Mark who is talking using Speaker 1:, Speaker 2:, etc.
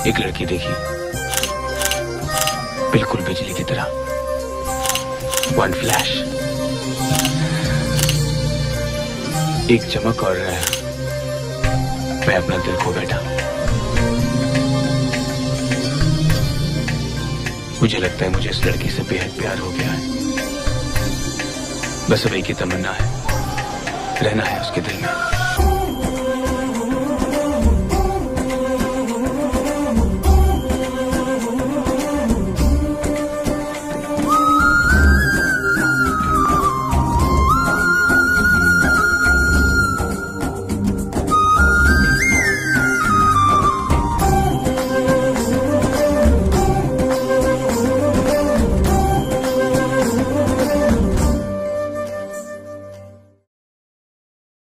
Speaker 1: एक लड़की देखी। बिल्कुल बिजली की तरह। वन फ्लैश एक चमक और मैं अपना दिल खो बैठा। मुझे लगता है मुझे इस लड़की से बेहद प्यार हो गया है। बस अब एक ही तमन्ना है। रहना है उसके दिल में।